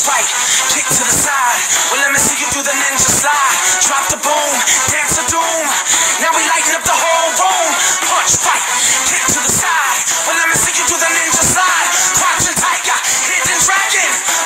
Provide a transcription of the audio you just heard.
strike, kick to the side. Well, let me see you do the ninja slide. Drop the boom, dance to doom. Now we lighten up the whole room. Punch, fight, kick to the side. Well, let me see you do the ninja slide. Crouching tiger, hidden dragon.